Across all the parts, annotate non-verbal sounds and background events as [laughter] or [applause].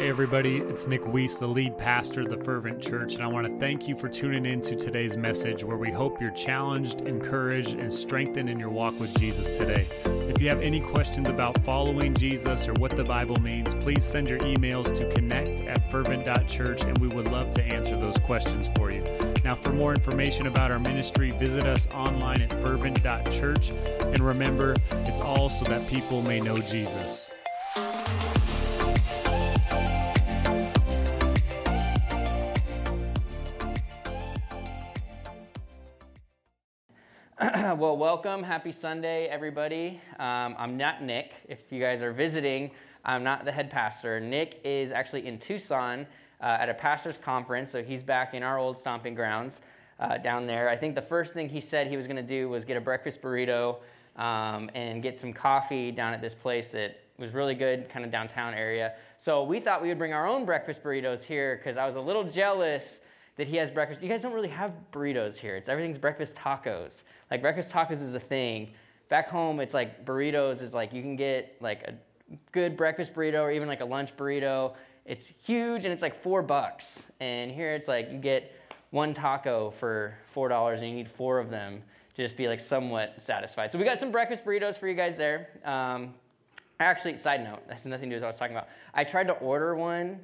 Hey, everybody, it's Nick Wyss, the lead pastor of the Fervent Church, and I want to thank you for tuning in to today's message where we hope you're challenged, encouraged, and strengthened in your walk with Jesus today. If you have any questions about following Jesus or what the Bible means, please send your emails to connect at fervent.church, and we would love to answer those questions for you. Now, for more information about our ministry, visit us online at fervent.church, and remember, it's all so that people may know Jesus. Well, welcome. Happy Sunday, everybody. Um, I'm not Nick. If you guys are visiting, I'm not the head pastor. Nick is actually in Tucson uh, at a pastor's conference, so he's back in our old stomping grounds uh, down there. I think the first thing he said he was going to do was get a breakfast burrito um, and get some coffee down at this place that was really good, kind of downtown area. So we thought we would bring our own breakfast burritos here because I was a little jealous that he has breakfast. You guys don't really have burritos here. It's everything's breakfast tacos. Like breakfast tacos is a thing. Back home, it's like burritos is like you can get like a good breakfast burrito or even like a lunch burrito. It's huge and it's like four bucks. And here it's like you get one taco for four dollars and you need four of them to just be like somewhat satisfied. So we got some breakfast burritos for you guys there. Um, actually, side note, that has nothing to do with what I was talking about. I tried to order one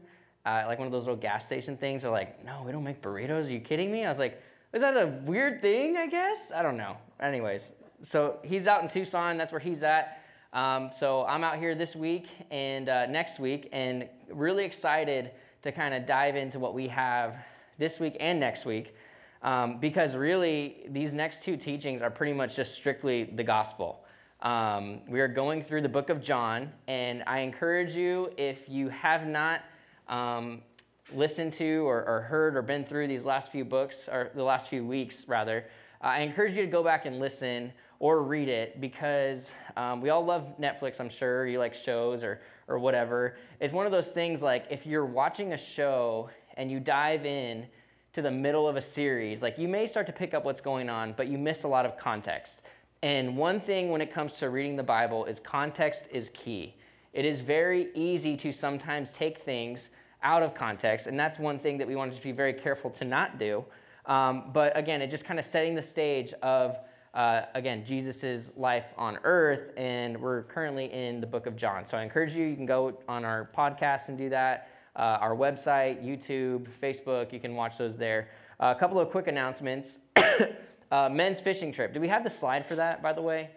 uh, like one of those little gas station things. They're like, no, we don't make burritos. Are you kidding me? I was like, is that a weird thing, I guess? I don't know. Anyways, so he's out in Tucson. That's where he's at. Um, so I'm out here this week and uh, next week, and really excited to kind of dive into what we have this week and next week. Um, because really, these next two teachings are pretty much just strictly the gospel. Um, we are going through the book of John, and I encourage you, if you have not um, listened to or, or, heard or been through these last few books, or the last few weeks rather, uh, I encourage you to go back and listen or read it because um, we all love Netflix, I'm sure. You like shows or, or whatever. It's one of those things like if you're watching a show and you dive in to the middle of a series, like you may start to pick up what's going on, but you miss a lot of context. And one thing when it comes to reading the Bible is context is key. It is very easy to sometimes take things out of context, and that's one thing that we want to be very careful to not do. Um, but again, it just kind of setting the stage of, uh, again, Jesus' life on earth, and we're currently in the book of John. So I encourage you, you can go on our podcast and do that, uh, our website, YouTube, Facebook, you can watch those there. Uh, a couple of quick announcements. [coughs] Uh, men's fishing trip. Do we have the slide for that, by the way?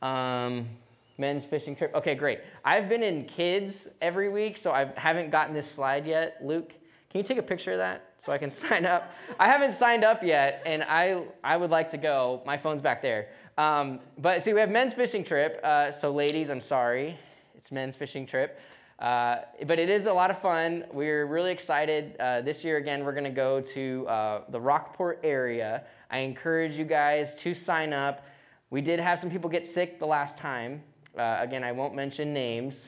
Um, men's fishing trip. Okay, great. I've been in kids every week, so I haven't gotten this slide yet. Luke, can you take a picture of that so I can [laughs] sign up? I haven't signed up yet, and I, I would like to go. My phone's back there. Um, but see, we have men's fishing trip. Uh, so, ladies, I'm sorry. It's men's fishing trip. Uh, but it is a lot of fun. We're really excited. Uh, this year, again, we're going to go to uh, the Rockport area. I encourage you guys to sign up. We did have some people get sick the last time, uh, again, I won't mention names.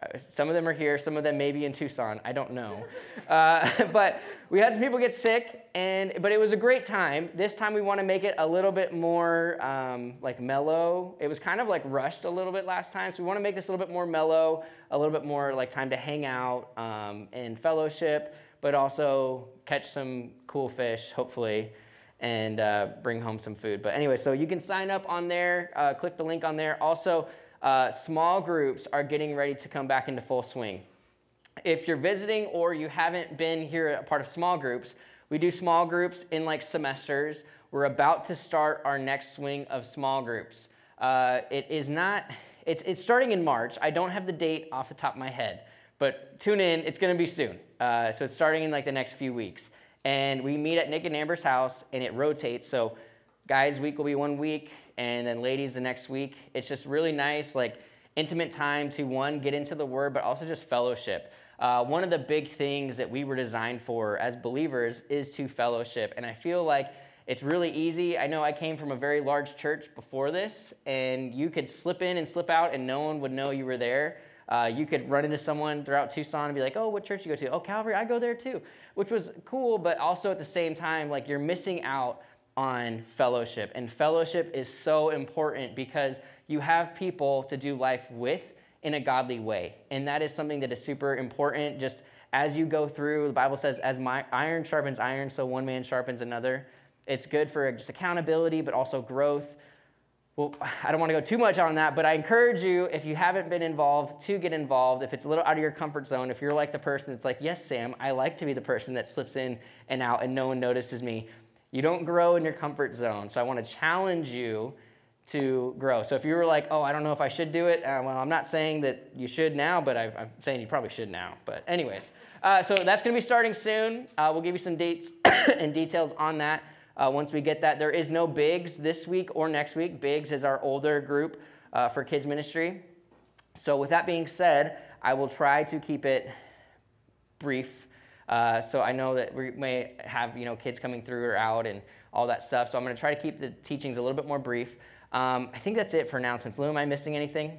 Uh, some of them are here, some of them may be in Tucson. I don't know. [laughs] Uh, [laughs] but we had some people get sick, and but it was a great time. This time we want to make it a little bit more um, like mellow. It was kind of like rushed a little bit last time, so we want to make this a little bit more mellow, a little bit more like time to hang out um, and fellowship, but also catch some cool fish, hopefully and uh, bring home some food. But anyway, so you can sign up on there, uh, click the link on there. Also, uh, small groups are getting ready to come back into full swing. If you're visiting or you haven't been here a part of small groups, we do small groups in like semesters. We're about to start our next swing of small groups. Uh, it is not, it's, it's starting in March. I don't have the date off the top of my head, but tune in, it's gonna be soon. Uh, so it's starting in like the next few weeks. And we meet at Nick and Amber's house and it rotates. So guys week will be one week, and then ladies the next week. It's just really nice, like intimate time to one, get into the word, but also just fellowship. Uh, one of the big things that we were designed for as believers is to fellowship. And I feel like it's really easy. I know I came from a very large church before this, and you could slip in and slip out, and no one would know you were there. Uh, you could run into someone throughout Tucson and be like, oh, what church you go to? Oh, Calvary, I go there too, which was cool, but also at the same time, like you're missing out on fellowship. And fellowship is so important because you have people to do life with in a godly way. And that is something that is super important. Just as you go through, the Bible says, as my iron sharpens iron, so one man sharpens another. It's good for just accountability, but also growth. Well, I don't want to go too much on that, but I encourage you, if you haven't been involved, to get involved. If it's a little out of your comfort zone, if you're like the person that's like, yes, Sam, I like to be the person that slips in and out and no one notices me. You don't grow in your comfort zone. So I want to challenge you to grow. So if you were like, oh, I don't know if I should do it, uh, well, I'm not saying that you should now, but i am saying you probably should now. But, anyways, uh, so that's going to be starting soon. Uh, we'll give you some dates [coughs] and details on that uh, once we get that. There is no Bigs this week or next week. Bigs is our older group uh, for kids ministry. So, with that being said, I will try to keep it brief. Uh, so I know that we may have you know kids coming through or out and all that stuff. So I'm going to try to keep the teachings a little bit more brief. Um, I think that's it for announcements. Lou, am I missing anything?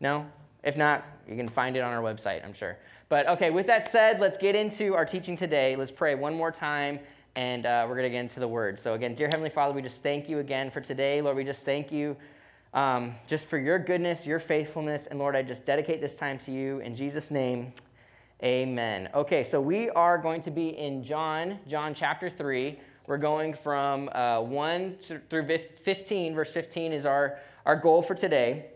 No? If not, you can find it on our website, I'm sure. But okay, with that said, let's get into our teaching today. Let's pray one more time, and uh, we're going to get into the word. So, again, dear Heavenly Father, we just thank you again for today. Lord, we just thank you um, just for your goodness, your faithfulness. And Lord, I just dedicate this time to you. In Jesus' name, amen. Okay, so we are going to be in John, John chapter 3. We're going from uh, 1 through 15. Verse 15 is our, our goal for today.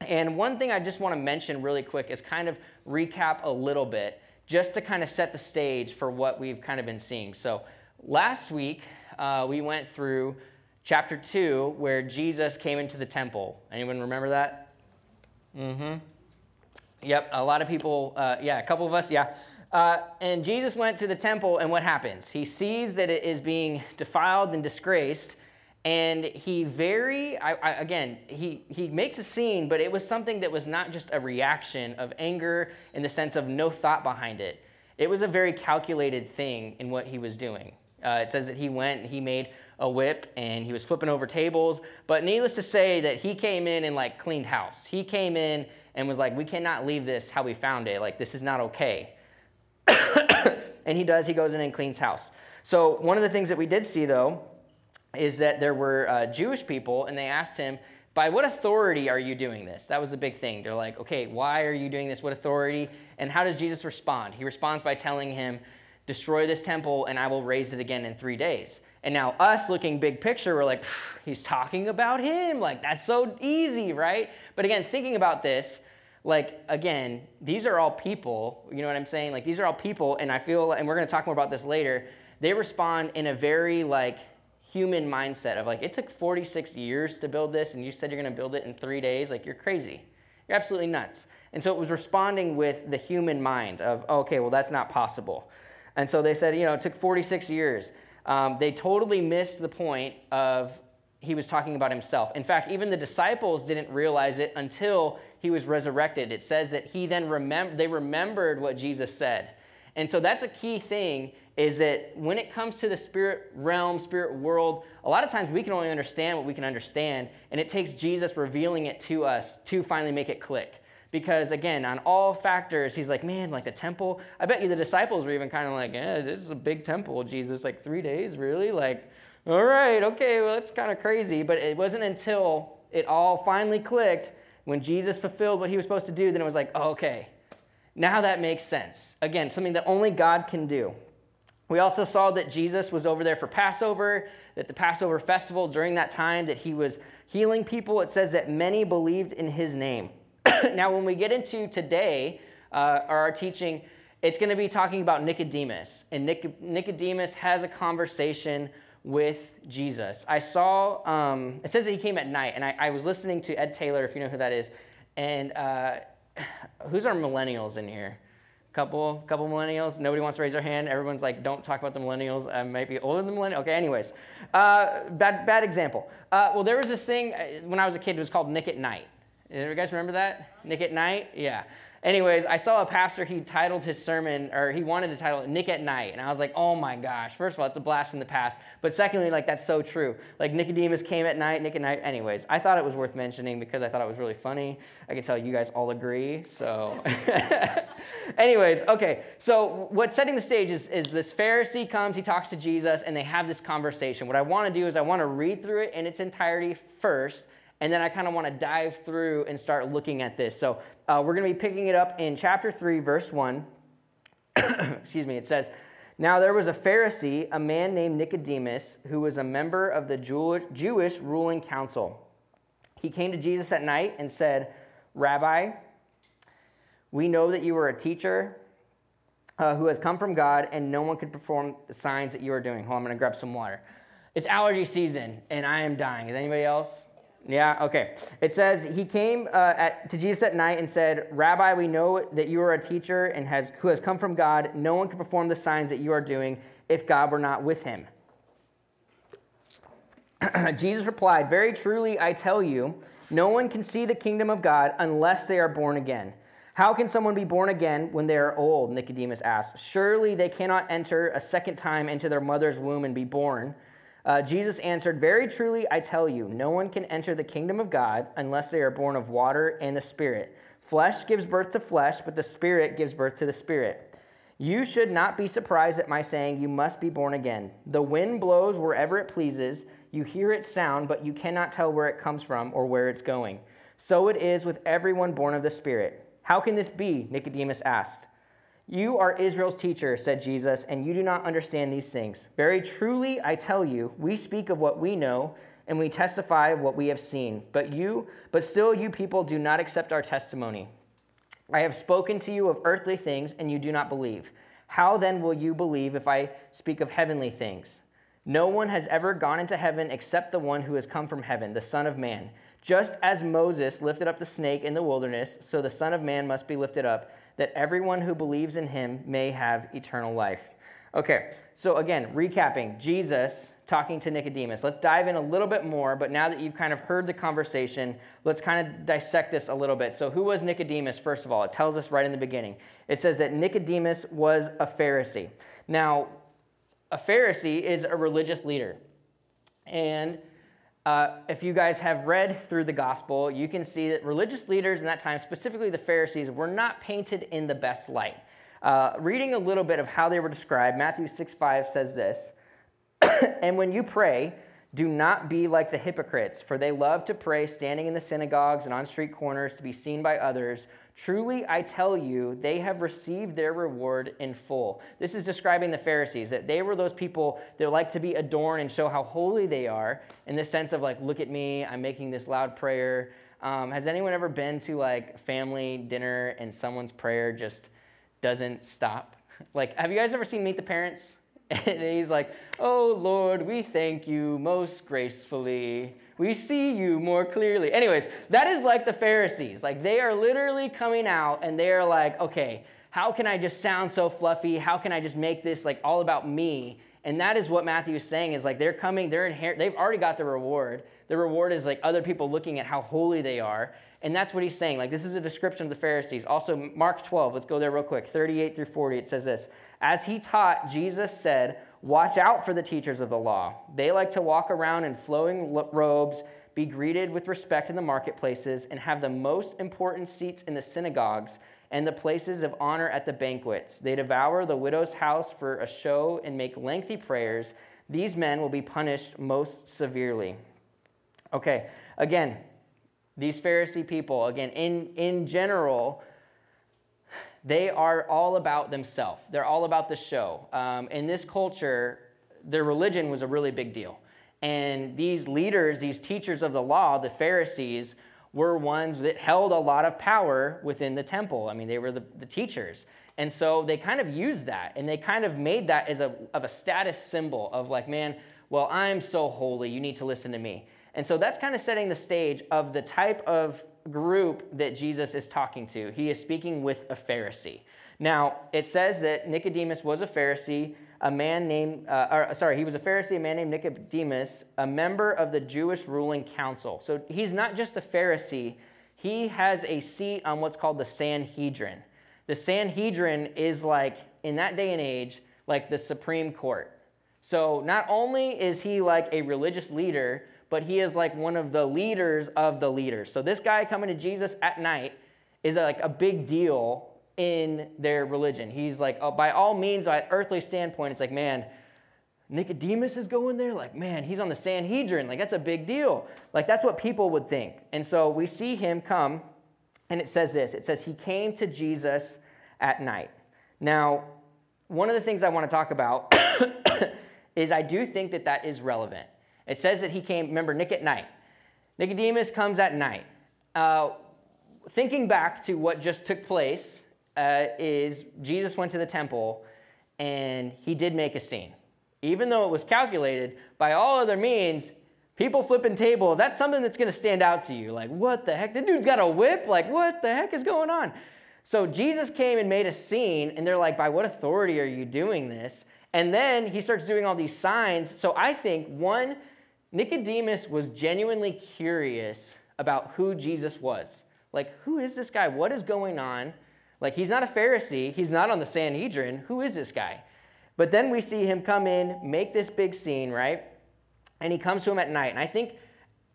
And one thing I just want to mention really quick is kind of recap a little bit, just to kind of set the stage for what we've kind of been seeing. So last week, uh, we went through chapter 2 where Jesus came into the temple. Anyone remember that? Mm hmm. Yep, a lot of people, uh, yeah, a couple of us, yeah. Uh, and Jesus went to the temple, and what happens? He sees that it is being defiled and disgraced, and he very, I, I, again, he, he makes a scene, but it was something that was not just a reaction of anger in the sense of no thought behind it. It was a very calculated thing in what he was doing. Uh, it says that he went and he made a whip and he was flipping over tables. But needless to say, that he came in and like cleaned house. He came in and was like, we cannot leave this how we found it. Like, this is not okay. [coughs] and he does, he goes in and cleans house. So, one of the things that we did see, though, is that there were uh, Jewish people, and they asked him, By what authority are you doing this? That was the big thing. They're like, Okay, why are you doing this? What authority? And how does Jesus respond? He responds by telling him, Destroy this temple, and I will raise it again in three days. And now, us looking big picture, we're like, He's talking about him. Like, that's so easy, right? But again, thinking about this, like again these are all people you know what i'm saying? Like these are all people and i feel and we're going to talk more about this later. They respond in a very like human mindset of like it took 46 years to build this and you said you're going to build it in three days? Like you're crazy. You're absolutely nuts. And so it was responding with the human mind of oh, okay well that's not possible. And so they said you know it took 46 years um, they totally missed the point of he was talking about himself. In fact, even the disciples didn't realize it until he was resurrected. It says that he then remember they remembered what Jesus said. And so that's a key thing is that when it comes to the spirit realm, spirit world, a lot of times we can only understand what we can understand, and it takes Jesus revealing it to us to finally make it click. Because again, on all factors, he's like, man, like the temple. I bet you the disciples were even kind of like, yeah, this is a big temple, Jesus. Like three days, really? Like, all right, okay, well, that's kind of crazy. But it wasn't until it all finally clicked when Jesus fulfilled what he was supposed to do, then it was like, oh, okay, now that makes sense. Again, something that only God can do. We also saw that Jesus was over there for Passover, that the Passover festival during that time that he was healing people. It says that many believed in his name. [coughs] now, when we get into today, uh, our teaching, it's going to be talking about Nicodemus. And Nicodemus has a conversation with Jesus. I saw, um, it says that he came at night, and I, I, was listening to Ed Taylor, if you know who that is. And uh, who's our millennials in here? Couple, couple millennials. Nobody wants to raise their hand. Everyone's like, "Don't talk about the millennials. I might be older than millennials." Okay. Anyways, uh, bad, bad example. Uh, well, there was this thing uh, when I was a kid. It was called Nick at Night. You guys remember that? Nick at Night. Yeah. Anyways, I saw a pastor, he titled his sermon, or he wanted to title it Nick at Night. And I was like, oh my gosh. First of all, it's a blast from the past. But secondly, like, that's so true. Like, Nicodemus came at night, Nick at Night. Anyways, I thought it was worth mentioning because I thought it was really funny. I can tell you guys all agree. So, [laughs] anyways, okay. So, what's setting the stage is, is this Pharisee comes, he talks to Jesus, and they have this conversation. What I want to do is I want to read through it in its entirety first And then I kind of want to dive through and start looking at this. So uh, we're going to be picking it up in chapter 3, verse 1. [coughs] Excuse me. It says, Now there was a Pharisee, a man named Nicodemus, who was a member of the Jewish ruling council. He came to Jesus at night and said, Rabbi, we know that you are a teacher uh, who has come from God, and no one could perform the signs that you are doing. Hold on, I'm going to grab some water. It's allergy season, and I am dying. Is anybody else? Yeah, okay. It says, He came uh, at, to Jesus at night and said, Rabbi, we know that you are a teacher and has, who has come from God. No one can perform the signs that you are doing if God were not with him. [clears throat] Jesus replied, Very truly, I tell you, no one can see the kingdom of God unless they are born again. How can someone be born again when they are old? Nicodemus asked. Surely they cannot enter a second time into their mother's womb and be born. Uh, Jesus answered, Very truly, I tell you, no one can enter the kingdom of God unless they are born of water and the Spirit. Flesh gives birth to flesh, but the Spirit gives birth to the Spirit. You should not be surprised at my saying, You must be born again. The wind blows wherever it pleases. You hear its sound, but you cannot tell where it comes from or where it's going. So it is with everyone born of the Spirit. How can this be? Nicodemus asked. You are Israel's teacher, said Jesus, and you do not understand these things. Very truly, I tell you, we speak of what we know and we testify of what we have seen. But you, but still you people do not accept our testimony. I have spoken to you of earthly things and you do not believe. How then will you believe if I speak of heavenly things? No one has ever gone into heaven except the one who has come from heaven, the Son of Man. Just as Moses lifted up the snake in the wilderness, so the Son of Man must be lifted up, that everyone who believes in him may have eternal life. Okay, so again, recapping Jesus talking to Nicodemus. Let's dive in a little bit more, but now that you've kind of heard the conversation, let's kind of dissect this a little bit. So, who was Nicodemus, first of all? It tells us right in the beginning. It says that Nicodemus was a Pharisee. Now, a Pharisee is a religious leader. And uh, if you guys have read through the gospel, you can see that religious leaders in that time, specifically the Pharisees, were not painted in the best light. Uh, reading a little bit of how they were described, Matthew 6 5 says this [coughs] And when you pray, do not be like the hypocrites, for they love to pray standing in the synagogues and on street corners to be seen by others. Truly, I tell you, they have received their reward in full. This is describing the Pharisees, that they were those people that like to be adorned and show how holy they are, in the sense of like, look at me, I'm making this loud prayer. Um, has anyone ever been to like family dinner and someone's prayer just doesn't stop? [laughs] Like, have you guys ever seen Meet the Parents? [laughs] And he's like, Oh Lord, we thank you most gracefully we see you more clearly. Anyways, that is like the Pharisees. Like they are literally coming out and they are like, okay, how can I just sound so fluffy? How can I just make this like all about me? And that is what Matthew is saying is like they're coming, they're inher- they've already got the reward. The reward is like other people looking at how holy they are. And that's what he's saying. Like this is a description of the Pharisees. Also, Mark 12, let's go there real quick. 38 through 40, it says this. As he taught, Jesus said, Watch out for the teachers of the law. They like to walk around in flowing robes, be greeted with respect in the marketplaces, and have the most important seats in the synagogues and the places of honor at the banquets. They devour the widow's house for a show and make lengthy prayers. These men will be punished most severely. Okay, again, these Pharisee people, again, in, in general, they are all about themselves. They're all about the show. Um, in this culture, their religion was a really big deal. And these leaders, these teachers of the law, the Pharisees, were ones that held a lot of power within the temple. I mean, they were the, the teachers. And so they kind of used that and they kind of made that as a, of a status symbol of like, man, well, I'm so holy, you need to listen to me. And so that's kind of setting the stage of the type of group that Jesus is talking to. He is speaking with a Pharisee. Now, it says that Nicodemus was a Pharisee, a man named, uh, or, sorry, he was a Pharisee, a man named Nicodemus, a member of the Jewish ruling council. So he's not just a Pharisee, he has a seat on what's called the Sanhedrin. The Sanhedrin is like, in that day and age, like the Supreme Court. So not only is he like a religious leader, but he is like one of the leaders of the leaders. So this guy coming to Jesus at night is like a big deal in their religion. He's like, oh, by all means, by earthly standpoint, it's like, man, Nicodemus is going there? Like, man, he's on the Sanhedrin. Like, that's a big deal. Like, that's what people would think. And so we see him come, and it says this it says, He came to Jesus at night. Now, one of the things I want to talk about [coughs] is I do think that that is relevant. It says that he came, remember, Nick at night. Nicodemus comes at night. Uh, thinking back to what just took place, uh, is Jesus went to the temple and he did make a scene. Even though it was calculated by all other means, people flipping tables, that's something that's going to stand out to you. Like, what the heck? The dude's got a whip? Like, what the heck is going on? So Jesus came and made a scene, and they're like, by what authority are you doing this? And then he starts doing all these signs. So I think, one, Nicodemus was genuinely curious about who Jesus was. Like, who is this guy? What is going on? Like, he's not a Pharisee, he's not on the Sanhedrin. Who is this guy? But then we see him come in, make this big scene, right? And he comes to him at night. And I think,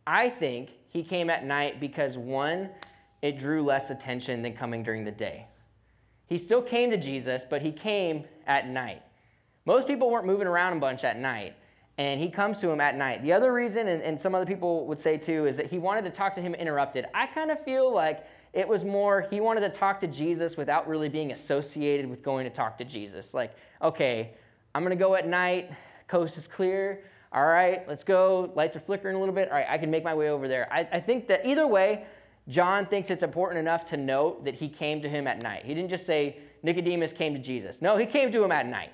I think he came at night because one, it drew less attention than coming during the day. He still came to Jesus, but he came at night. Most people weren't moving around a bunch at night, and he comes to him at night. The other reason, and, and some other people would say too, is that he wanted to talk to him interrupted. I kind of feel like it was more he wanted to talk to Jesus without really being associated with going to talk to Jesus. Like, okay, I'm going to go at night, coast is clear. All right, let's go. Lights are flickering a little bit. All right, I can make my way over there. I, I think that either way, John thinks it's important enough to note that he came to him at night. He didn't just say Nicodemus came to Jesus. No, he came to him at night.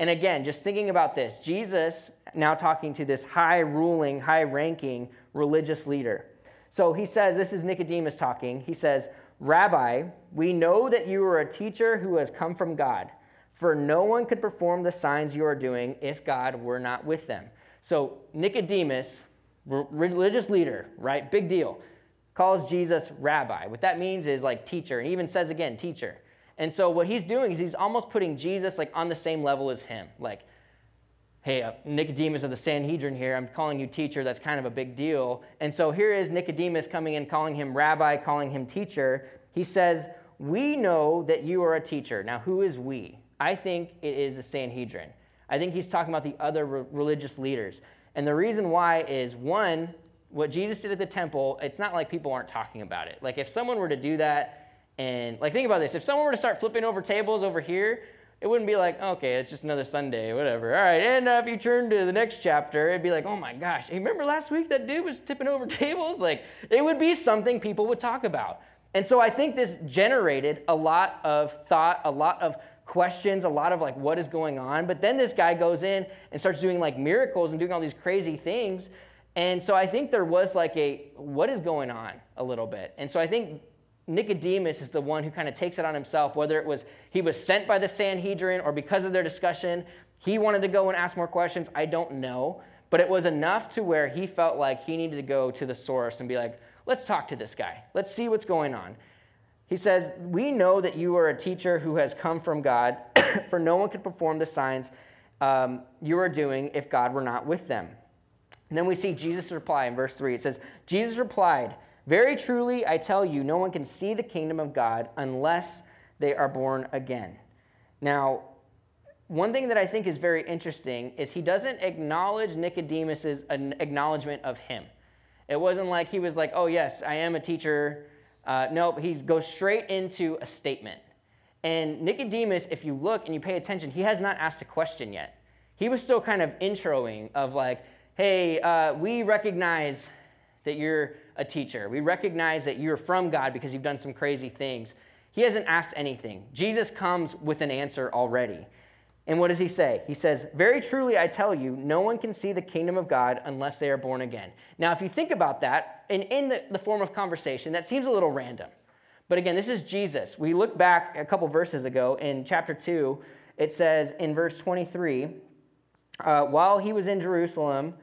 And again, just thinking about this, Jesus now talking to this high ruling, high ranking religious leader. So he says, This is Nicodemus talking. He says, Rabbi, we know that you are a teacher who has come from God, for no one could perform the signs you are doing if God were not with them. So Nicodemus, religious leader, right? Big deal calls Jesus rabbi. What that means is like teacher, and even says again, teacher. And so what he's doing is he's almost putting Jesus like on the same level as him. Like, hey, uh, Nicodemus of the Sanhedrin here, I'm calling you teacher. That's kind of a big deal. And so here is Nicodemus coming in, calling him rabbi, calling him teacher. He says, We know that you are a teacher. Now, who is we? I think it is the Sanhedrin. I think he's talking about the other re- religious leaders. And the reason why is one, what Jesus did at the temple, it's not like people aren't talking about it. Like if someone were to do that, and like think about this, if someone were to start flipping over tables over here, it wouldn't be like, okay, it's just another Sunday, whatever. All right, and uh, if you turn to the next chapter, it'd be like, oh my gosh, hey, remember last week that dude was tipping over [laughs] tables? Like it would be something people would talk about. And so I think this generated a lot of thought, a lot of questions, a lot of like what is going on. But then this guy goes in and starts doing like miracles and doing all these crazy things. And so I think there was like a what is going on a little bit. And so I think Nicodemus is the one who kind of takes it on himself, whether it was he was sent by the Sanhedrin or because of their discussion, he wanted to go and ask more questions. I don't know. But it was enough to where he felt like he needed to go to the source and be like, let's talk to this guy. Let's see what's going on. He says, We know that you are a teacher who has come from God, [coughs] for no one could perform the signs um, you are doing if God were not with them. And then we see Jesus reply in verse 3. It says, Jesus replied, Very truly, I tell you, no one can see the kingdom of God unless they are born again. Now, one thing that I think is very interesting is he doesn't acknowledge Nicodemus's acknowledgement of him. It wasn't like he was like, oh, yes, I am a teacher. Uh, nope, he goes straight into a statement. And Nicodemus, if you look and you pay attention, he has not asked a question yet. He was still kind of introing of like, hey, uh, we recognize that you're a teacher. We recognize that you're from God because you've done some crazy things. He hasn't asked anything. Jesus comes with an answer already. And what does he say? He says, Very truly, I tell you, no one can see the kingdom of God unless they are born again. Now, if you think about that, and in the, form of conversation, that seems a little random. But again, this is Jesus. We look back a couple verses ago in chapter 2, it says in verse 23, uh, while he was in Jerusalem,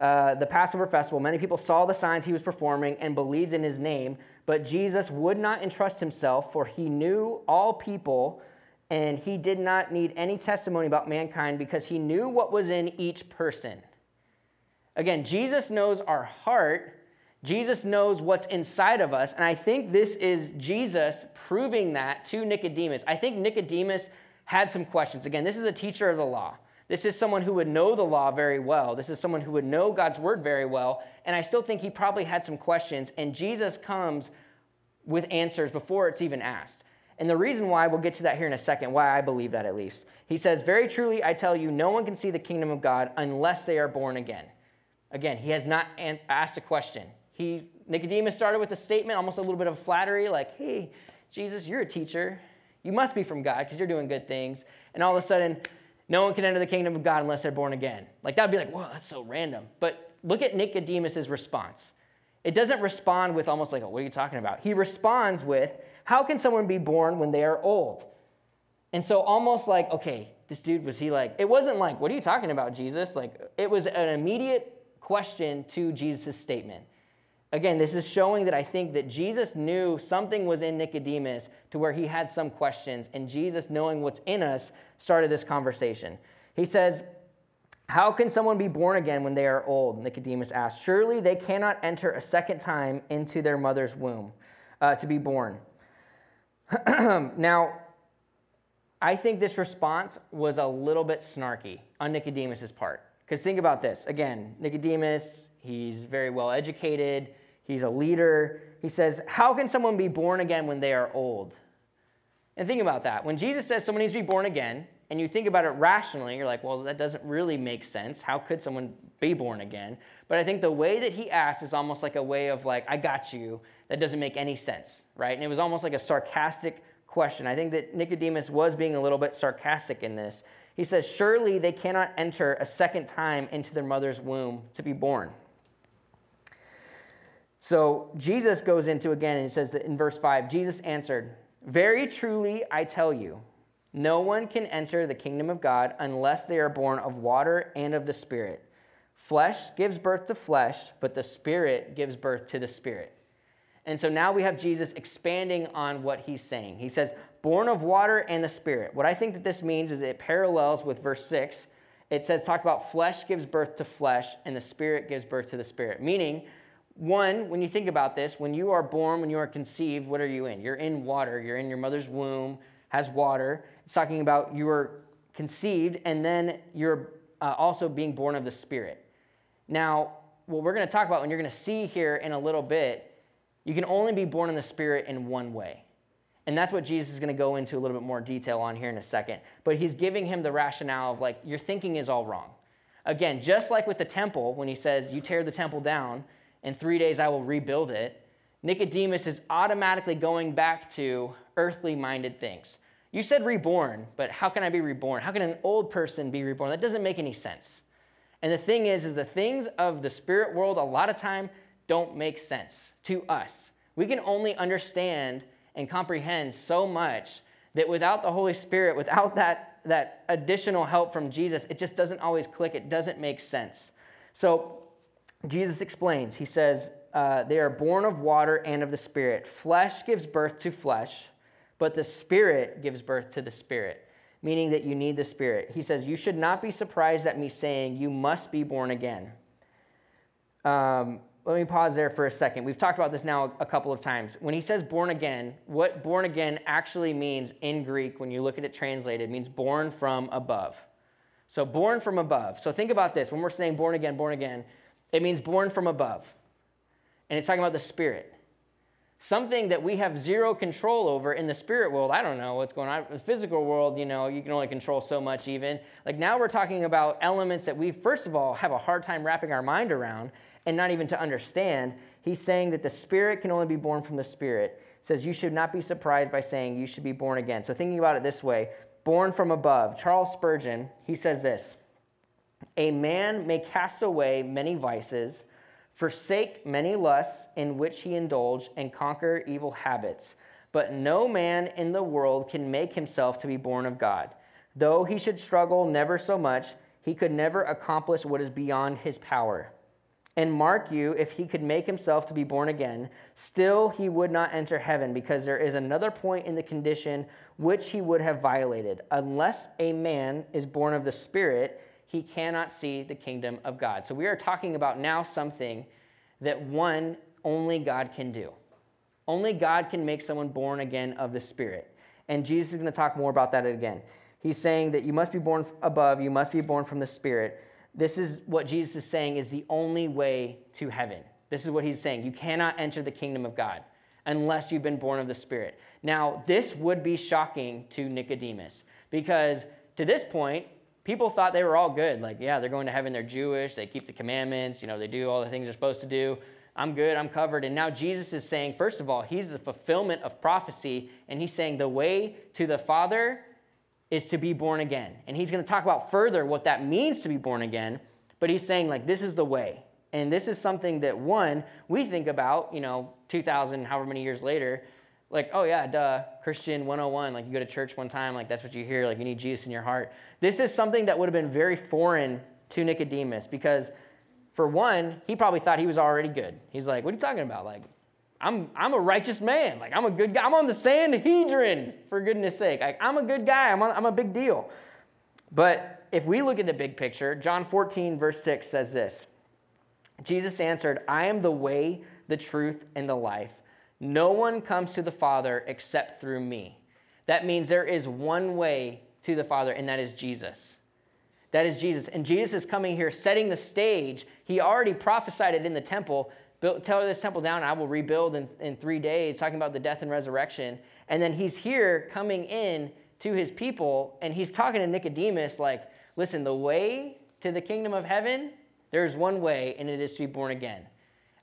uh, the Passover festival, many people saw the signs he was performing and believed in his name, but Jesus would not entrust himself, for he knew all people, and he did not need any testimony about mankind because he knew what was in each person. Again, Jesus knows our heart. Jesus knows what's inside of us. And I think this is Jesus proving that to Nicodemus. I think Nicodemus had some questions. Again, this is a teacher of the law. This is someone who would know the law very well. This is someone who would know God's word very well. And I still think he probably had some questions. And Jesus comes with answers before it's even asked. And the reason why, we'll get to that here in a second, why I believe that at least. He says, Very truly, I tell you, no one can see the kingdom of God unless they are born again. Again, he has not asked a question. He, Nicodemus started with a statement, almost a little bit of flattery, like, Hey, Jesus, you're a teacher. You must be from God because you're doing good things. And all of a sudden, no one can enter the kingdom of God unless they're born again. Like, that would be like, whoa, that's so random. But look at Nicodemus' response. It doesn't respond with almost like, oh, what are you talking about? He responds with, how can someone be born when they are old? And so, almost like, okay, this dude, was he like, it wasn't like, what are you talking about, Jesus? Like, it was an immediate question to Jesus' statement. Again, this is showing that I think that Jesus knew something was in Nicodemus to where he had some questions, and Jesus, knowing what's in us, started this conversation. He says, How can someone be born again when they are old? Nicodemus asked. Surely they cannot enter a second time into their mother's womb uh, to be born. [clears throat] now, I think this response was a little bit snarky on Nicodemus' part. Because think about this. Again, Nicodemus, he's very well educated, he's a leader. He says, How can someone be born again when they are old? And think about that. When Jesus says someone needs to be born again, and you think about it rationally, you're like, well, that doesn't really make sense. How could someone be born again? But I think the way that he asks is almost like a way of, like, I got you. That doesn't make any sense, right? And it was almost like a sarcastic question. I think that Nicodemus was being a little bit sarcastic in this. He says, Surely they cannot enter a second time into their mother's womb to be born. So Jesus goes into again and says that in verse 5 Jesus answered, Very truly I tell you, no one can enter the kingdom of God unless they are born of water and of the Spirit. Flesh gives birth to flesh, but the Spirit gives birth to the Spirit. And so now we have Jesus expanding on what he's saying. He says, born of water and the Spirit. What I think that this means is it parallels with verse 6. It says, talk about flesh gives birth to flesh and the Spirit gives birth to the Spirit. Meaning, one, when you think about this, when you are born, when you are conceived, what are you in? You're in water. You're in your mother's womb, has water. It's talking about you were conceived and then you're uh, also being born of the Spirit. Now, what we're going to talk about, and you're going to see here in a little bit, you can only be born in the Spirit in one way. And that's what Jesus is going to go into a little bit more detail on here in a second. But he's giving him the rationale of like, your thinking is all wrong. Again, just like with the temple, when he says, You tear the temple down, in three days I will rebuild it, Nicodemus is automatically going back to earthly minded things. You said reborn, but how can I be reborn? How can an old person be reborn? That doesn't make any sense. And the thing is, is the things of the spirit world a lot of time don't make sense to us. We can only understand and comprehend so much that without the Holy Spirit, without that, that additional help from Jesus, it just doesn't always click. It doesn't make sense. So Jesus explains, he says, uh, they are born of water and of the Spirit. Flesh gives birth to flesh but the Spirit gives birth to the Spirit, meaning that you need the Spirit. He says, You should not be surprised at me saying, You must be born again. Um, let me pause there for a second. We've talked about this now a couple of times. When he says born again, what born again actually means in Greek, when you look at it translated, means born from above. So, born from above. So, think about this. When we're saying born again, born again, it means born from above. And it's talking about the Spirit something that we have zero control over in the spirit world. I don't know what's going on. In the physical world, you know, you can only control so much even. Like now we're talking about elements that we, first of all, have a hard time wrapping our mind around and not even to understand. He's saying that the spirit can only be born from the spirit. Says you should not be surprised by saying you should be born again. So thinking about it this way, born from above. Charles Spurgeon, he says this, a man may cast away many vices, forsake many lusts in which he indulged, and conquer evil habits. But no man in the world can make himself to be born of God. Though he should struggle never so much, he could never accomplish what is beyond his power. And mark you, if he could make himself to be born again, still he would not enter heaven, because there is another point in the condition which he would have violated. Unless a man is born of the Spirit, he cannot see the kingdom of God. So we are talking about now something that one, only God can do. Only God can make someone born again of the Spirit. And Jesus is going to talk more about that again. He's saying that you must be born above, you must be born from the Spirit. This is what Jesus is saying is the only way to heaven. This is what he's saying. You cannot enter the kingdom of God unless you've been born of the Spirit. Now, this would be shocking to Nicodemus because to this point, people thought they were all good. Like, yeah, they're going to heaven, they're Jewish, they keep the commandments, you know, they do all the things they're supposed to do. I'm good, I'm covered. And now Jesus is saying, first of all, he's the fulfillment of prophecy, and he's saying the way to the Father is to be born again. And he's going to talk about further what that means to be born again, but he's saying, like, this is the way. And this is something that, one, we think about, you know, 2,000, however many years later, like, oh yeah, duh, Christian 101, like you go to church one time, like that's what you hear, like you need Jesus in your heart. This is something that would have been very foreign to Nicodemus because, for one, he probably thought he was already good. He's like, what are you talking about? Like, I'm, I'm a righteous man. Like, I'm a good guy. I'm on the Sanhedrin, for goodness sake. Like, I'm a good guy. I'm, on, I'm a big deal. But if we look at the big picture, John 14, verse 6 says this Jesus answered, I am the way, the truth, and the life. No one comes to the Father except through me. That means there is one way to the Father, and that is Jesus. That is Jesus. And Jesus is coming here, setting the stage. He already prophesied it in the temple build, tear this temple down, I will rebuild in, in three days, talking about the death and resurrection. And then he's here coming in to his people, and he's talking to Nicodemus like, listen, the way to the kingdom of heaven, there's one way, and it is to be born again.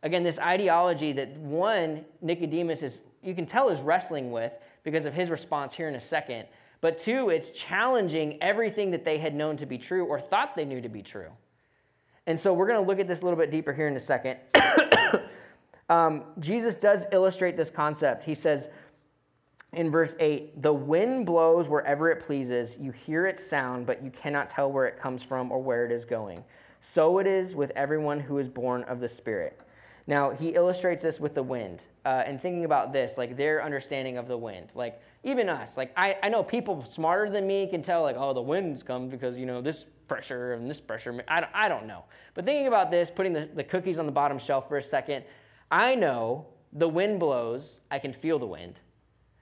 Again, this ideology that one, Nicodemus is, you can tell is wrestling with because of his response here in a second. But two, it's challenging everything that they had known to be true or thought they knew to be true. And so we're going to look at this a little bit deeper here in a second. [coughs] um, Jesus does illustrate this concept. He says in verse 8, The wind blows wherever it pleases. You hear its sound, but you cannot tell where it comes from or where it is going. So it is with everyone who is born of the Spirit. Now, he illustrates this with the wind. Uh, and thinking about this, like their understanding of the wind. Like, even us, like, I, I know people smarter than me can tell, like, oh, the wind's come because, you know, this pressure and this pressure. I don't, I don't know. But thinking about this, putting the, the cookies on the bottom shelf for a second, I know the wind blows. I can feel the wind.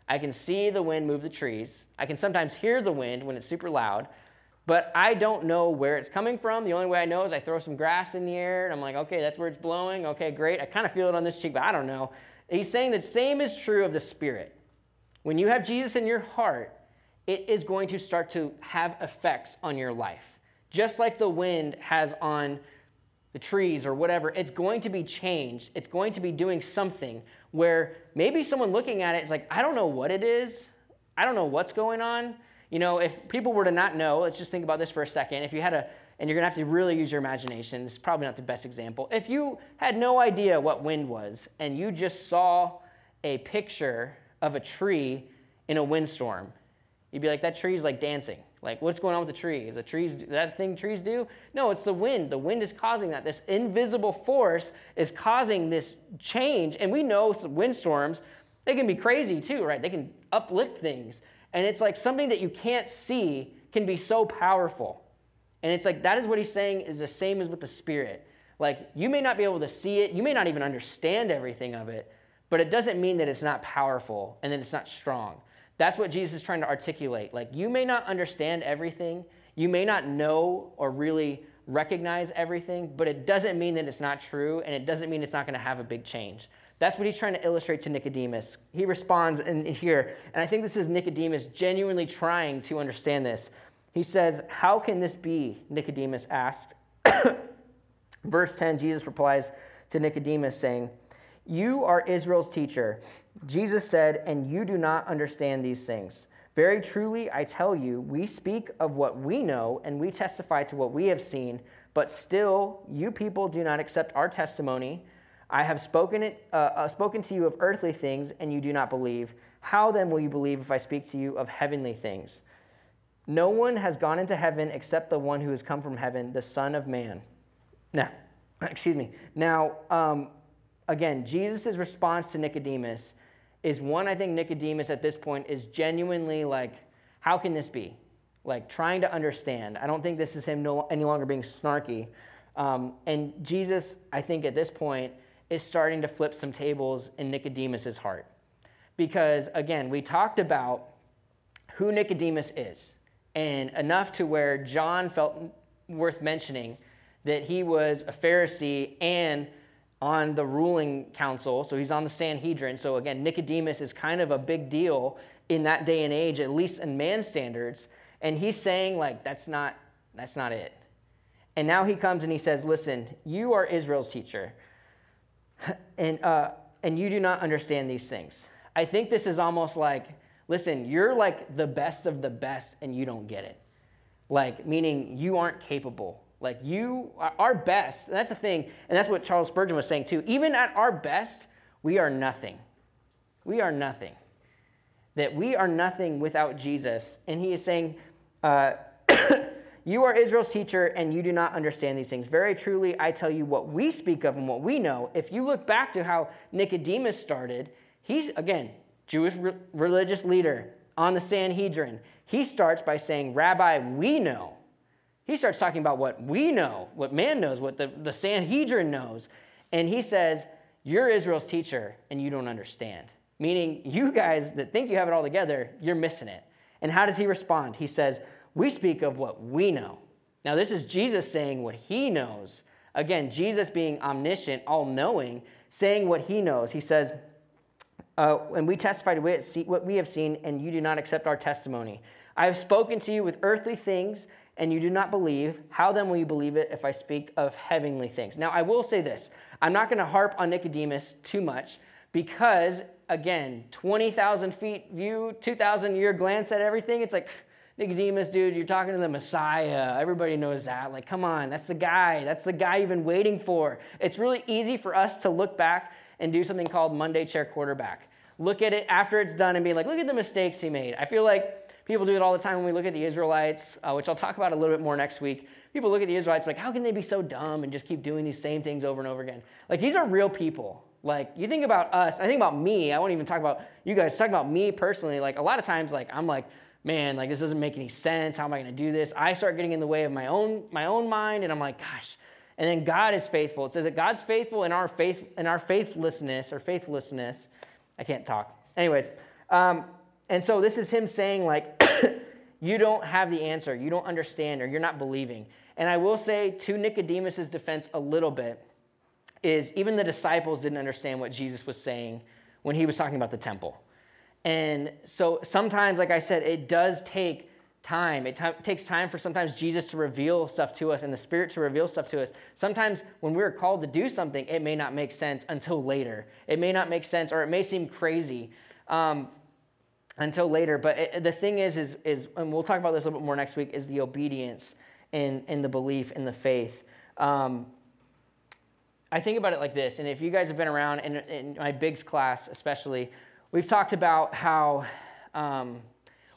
I can see the wind move the trees. I can sometimes hear the wind when it's super loud, but I don't know where it's coming from. The only way I know is I throw some grass in the air and I'm like, okay, that's where it's blowing. Okay, great. I kind of feel it on this cheek, but I don't know. He's saying the same is true of the Spirit. When you have Jesus in your heart, it is going to start to have effects on your life just like the wind has on the trees or whatever, it's going to be changed. It's going to be doing something where maybe someone looking at it is like, I don't know what it is. I don't know what's going on. You know, if people were to not know, let's just think about this for a second. If you had a, and you're to have to really use your imagination, it's probably not the best example. If you had no idea what wind was and you just saw a picture of a tree in a windstorm, you'd be like, that tree's like dancing. Like, what's going on with the tree? Is the trees that thing trees do? No, it's the wind. The wind is causing that. This invisible force is causing this change. And we know windstorms, they can be crazy too, right? They can uplift things. And it's like something that you can't see can be so powerful. And it's like that is what he's saying is the same as with the spirit. Like, you may not be able to see it, you may not even understand everything of it, but it doesn't mean that it's not powerful and that it's not strong. That's what Jesus is trying to articulate. Like, you may not understand everything, you may not know or really recognize everything, but it doesn't mean that it's not true, and it doesn't mean it's not going to have a big change. That's what he's trying to illustrate to Nicodemus. He responds in, in here, and I think this is Nicodemus genuinely trying to understand this. He says, How can this be? Nicodemus asked. [coughs] Verse 10, Jesus replies to Nicodemus, saying, You are Israel's teacher Jesus said, And you do not understand these things. Very truly, I tell you, we speak of what we know and we testify to what we have seen, but still, you people do not accept our testimony. I have spoken, it, uh, uh, spoken to you of earthly things, and you do not believe. How then will you believe if I speak to you of heavenly things? No one has gone into heaven except the one who has come from heaven, the Son of Man. Now, [clears throat] excuse me. Now, um, again, Jesus' response to Nicodemus is one, I think Nicodemus at this point is genuinely like, how can this be? Like trying to understand. I don't think this is him no, any longer being snarky. Um, and Jesus, I think at this point, is starting to flip some tables in Nicodemus's heart. Because again, we talked about who Nicodemus is. and enough to where John felt worth mentioning that he was a Pharisee and on the ruling council. So he's on the Sanhedrin. So again, Nicodemus is kind of a big deal in that day and age, at least in man standards. And he's saying, like, that's not, that's not it. And now he comes and he says, Listen, you are Israel's teacher, and, uh, and you do not understand these things. I think this is almost like, listen, you're like the best of the best, and you don't get it. Like, meaning you aren't capable. Like, you, our best, that's the thing, and that's what Charles Spurgeon was saying too. Even at our best, we are nothing. We are nothing. That we are nothing without Jesus. And he is saying, uh, [coughs] You are Israel's teacher, and you do not understand these things. Very truly, I tell you what we speak of and what we know. If you look back to how Nicodemus started, he's, again, Jewish re- religious leader on the Sanhedrin. He starts by saying, Rabbi, we know. He starts talking about what we know, what man knows, what the, the Sanhedrin knows. And he says, You're Israel's teacher, and you don't understand. Meaning, you guys that think you have it all together, you're missing it. And how does he respond? He says, we speak of what we know. Now, this is Jesus saying what he knows. Again, Jesus being omniscient, all knowing, saying what he knows. He says, uh, And we testify to what we have seen, and you do not accept our testimony. I have spoken to you with earthly things, and you do not believe. How then will you believe it if I speak of heavenly things? Now, I will say this I'm not going to harp on Nicodemus too much because, again, 20,000 feet view, 2,000 year glance at everything, it's like, Nicodemus, dude, you're talking to the Messiah. Everybody knows that. Like, come on, that's the guy. That's the guy you've been waiting for. It's really easy for us to look back and do something called Monday chair quarterback. Look at it after it's done and be like, look at the mistakes he made. I feel like people do it all the time when we look at the Israelites, uh, which I'll talk about a little bit more next week. People look at the Israelites like, how can they be so dumb and just keep doing these same things over and over again? Like, these are real people. Like, you think about us, I think about me. I won't even talk about you guys, talk about me personally. Like, a lot of times, like, I'm like, man, like this doesn't make any sense. How am I going to do this? I start getting in the way of my own my own mind, and I'm like, gosh. And then God is faithful. It says that God's faithful in our faith in our faithlessness or faithlessness. I can't talk. Anyways, um, and so this is Him saying like, [coughs] you don't have the answer, you don't understand, or you're not believing. And I will say to Nicodemus's defense a little bit is even the disciples didn't understand what Jesus was saying when he was talking about the temple. And so sometimes, like I said, it does take time. It t- takes time for sometimes Jesus to reveal stuff to us and the Spirit to reveal stuff to us. Sometimes when we're called to do something, it may not make sense until later. It may not make sense or it may seem crazy um, until later. But it, the thing is, is, is, and we'll talk about this a little bit more next week, is the obedience and, in the belief, in the faith. Um, I think about it like this, and if you guys have been around in, in my Bigs class, especially, we've talked about how um,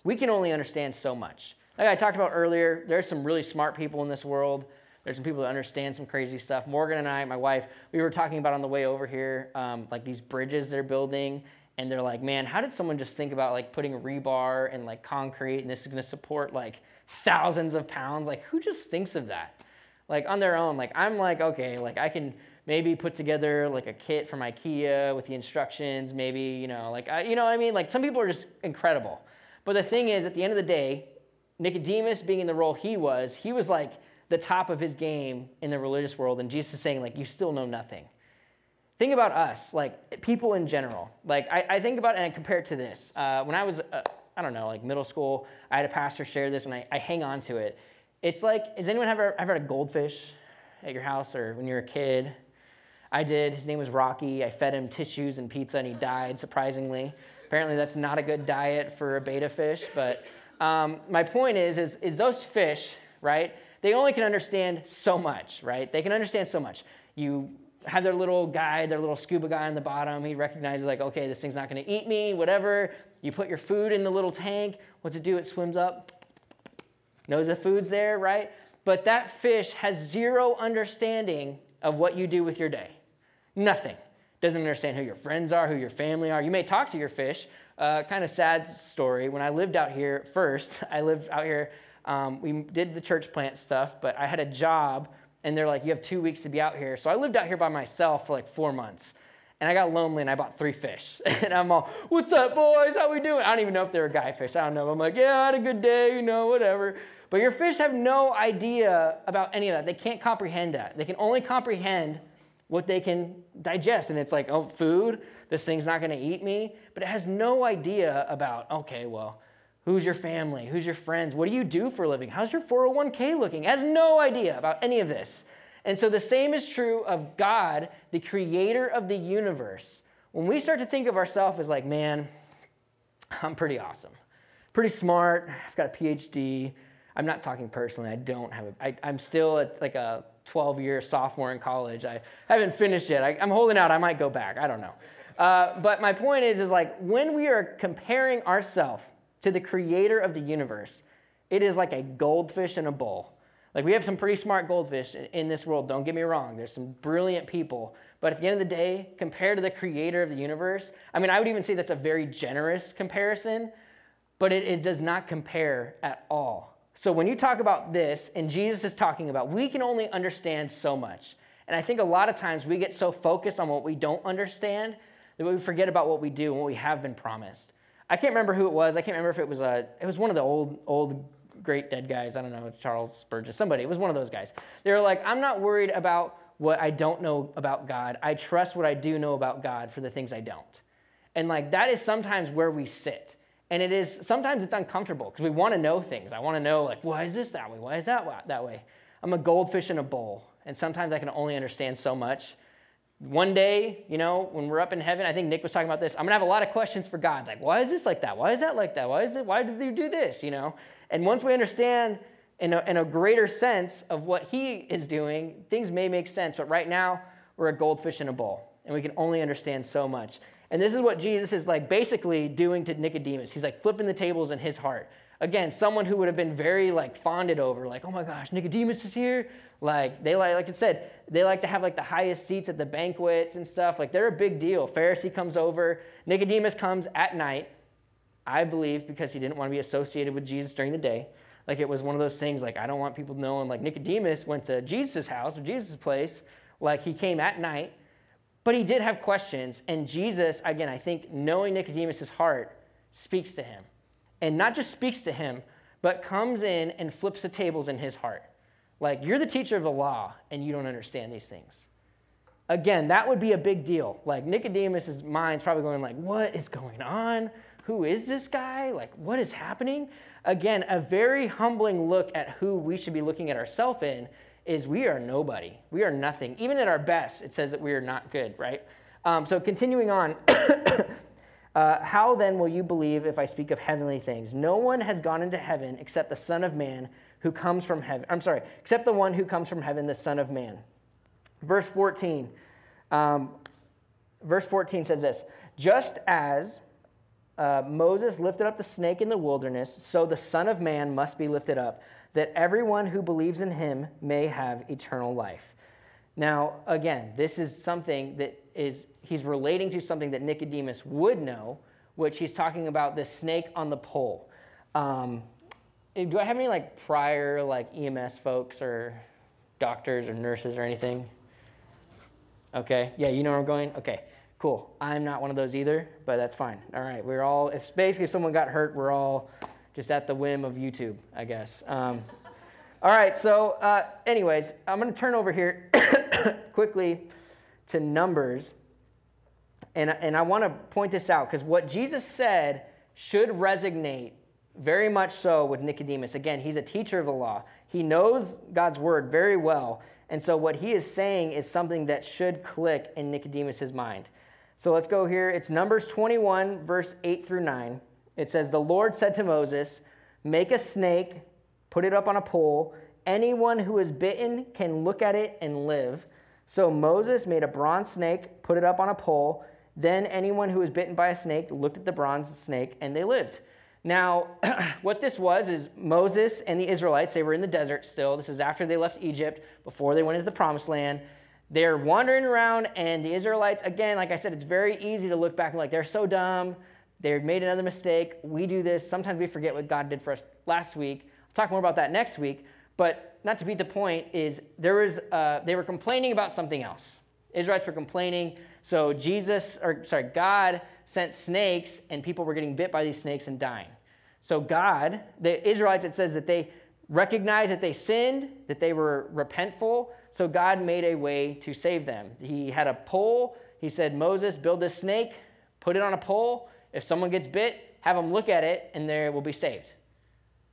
we can only understand so much. Like I talked about earlier, there's some really smart people in this world. There's some people that understand some crazy stuff. Morgan and I, my wife, we were talking about on the way over here, um, like these bridges they're building, and they're like, man, how did someone just think about like putting rebar and like concrete, and this is going to support like thousands of pounds? Like, who just thinks of that? Like on their own. Like I'm like, okay, like I can maybe put together like a kit from IKEA with the instructions, maybe, you know, like, I, you know what I mean? Like, some people are just incredible. But the thing is, at the end of the day, Nicodemus being in the role he was, he was like the top of his game in the religious world, and Jesus is saying, like, you still know nothing. Think about us, like people in general. Like, I, I think about and I compare it to this. Uh, when I was, uh, I don't know, like middle school, I had a pastor share this, and I, I hang on to it. It's like, has anyone ever, ever had a goldfish at your house or when you were a kid? I did. His name was Rocky. I fed him tissues and pizza, and he died, surprisingly. Apparently, that's not a good diet for a betta fish. But um, my point is, is, is those fish, right? They only can understand so much, right? They can understand so much. You have their little guy, their little scuba guy on the bottom. He recognizes, like, okay, this thing's not going to eat me, whatever. You put your food in the little tank. What's it do? It swims up, knows the food's there, right? But that fish has zero understanding of what you do with your day. Nothing. Doesn't understand who your friends are, who your family are. You may talk to your fish. Uh, kind of sad story. When I lived out here first, [laughs] I lived out here. Um, we did the church plant stuff, but I had a job, and they're like, "You have two weeks to be out here." So I lived out here by myself for like four months, And I got lonely and I bought three fish. [laughs] and I'm all, what's up, boys? How we doing? I don't even know if they were guy fish. I don't know. I'm like, yeah, I had a good day, you know, whatever. But your fish have no idea about any of that. They can't comprehend that. They can only comprehend what they can digest. And it's like, oh, food, this thing's not going to eat me. But it has no idea about, okay, well, who's your family? Who's your friends? What do you do for a living? How's your 401k looking? It has no idea about any of this. And so the same is true of God, the creator of the universe. When we start to think of ourselves as like, man, I'm pretty awesome, pretty smart, I've got a PhD. I'm not talking personally. I don't have a, I, I'm still at like a 12 year sophomore in college. I haven't finished yet. I, am holding out. I might go back. I don't know. Uh, but my point is, is like when we are comparing ourselves to the creator of the universe, it is like a goldfish in a bowl. Like we have some pretty smart goldfish in this world, don't get me wrong. There's some brilliant people. But at the end of the day, compared to the creator of the universe, I mean, I would even say that's a very generous comparison, but it, it does not compare at all. So when you talk about this, and Jesus is talking about, we can only understand so much. And I think a lot of times we get so focused on what we don't understand that we forget about what we do and what we have been promised. I can't remember who it was. I can't remember if it was a, it was one of the old, old great dead guys. I don't know, Charles Spurgeon, somebody. It was one of those guys. They were like, I'm not worried about what I don't know about God. I trust what I do know about God for the things I don't. And like that is sometimes where we sit. And it is sometimes it's uncomfortable because we want to know things. I want to know like why is this that way? Why is that that way? I'm a goldfish in a bowl, and sometimes I can only understand so much. One day, you know, when we're up in heaven, I think Nick was talking about this. I'm gonna have a lot of questions for God, like why is this like that? Why is that like that? Why is it? Why did you do this? You know, and once we understand in a, in a greater sense of what he is doing, things may make sense. But right now, we're a goldfish in a bowl, and we can only understand so much. And this is what Jesus is like basically doing to Nicodemus. He's like flipping the tables in his heart. Again, someone who would have been very like fonded over, like, oh my gosh, Nicodemus is here. Like they like, like I said, they like to have like the highest seats at the banquets and stuff. Like they're a big deal. Pharisee comes over, Nicodemus comes at night, I believe because he didn't want to be associated with Jesus during the day. Like it was one of those things like I don't want people knowing like Nicodemus went to Jesus' house or Jesus' place. Like he came at night, but he did have questions. And Jesus, again, I think knowing Nicodemus' heart speaks to him. And not just speaks to him, but comes in and flips the tables in his heart. Like you're the teacher of the law and you don't understand these things. Again, that would be a big deal. Like Nicodemus' mind's probably going like, what is going on? who is this guy? Like, what is happening? Again, a very humbling look at who we should be looking at ourselves in is we are nobody. We are nothing. Even at our best, it says that we are not good, right? Um, so, continuing on, [coughs] uh, how then will you believe if I speak of heavenly things? No one has gone into heaven except the Son of Man who comes from heaven. I'm sorry, except the one who comes from heaven, the Son of Man. Verse 14. Um, verse 14 says this Just as uh, Moses lifted up the snake in the wilderness, so the Son of Man must be lifted up, that everyone who believes in him may have eternal life. Now, again, this is something that is, he's relating to something that Nicodemus would know, which he's talking about the snake on the pole. Um, do I have any like prior like EMS folks or doctors or nurses or anything? Okay, yeah, you know where I'm going? Okay. Cool. I'm not one of those either, but that's fine. All right. We're all, if basically if someone got hurt, we're all just at the whim of YouTube, I guess. Um, [laughs] all right. So, uh, anyways, I'm going to turn over here [coughs] quickly to Numbers. And, and I want to point this out because what Jesus said should resonate very much so with Nicodemus. Again, he's a teacher of the law, he knows God's word very well. And so, what he is saying is something that should click in Nicodemus's mind. So let's go here. It's Numbers 21, verse 8 through 9. It says, The Lord said to Moses, Make a snake, put it up on a pole. Anyone who is bitten can look at it and live. So Moses made a bronze snake, put it up on a pole. Then anyone who was bitten by a snake looked at the bronze snake and they lived. Now, [clears throat] what this was is Moses and the Israelites, they were in the desert still. This is after they left Egypt, before they went into the promised land. They're wandering around, and the Israelites, again, like I said, it's very easy to look back and like, they're so dumb. They made another mistake. We do this. Sometimes we forget what God did for us last week. I'll talk more about that next week. But not to beat the point, is there was, uh, they were complaining about something else. Israelites were complaining So Jesus, or sorry, God sent snakes, and people were getting bit by these snakes and dying. So God, the Israelites, it says that they recognized that they sinned, that they were repentful. So God made a way to save them. He had a pole. He said, Moses, build this snake, put it on a pole. If someone gets bit, have them look at it, and they will be saved.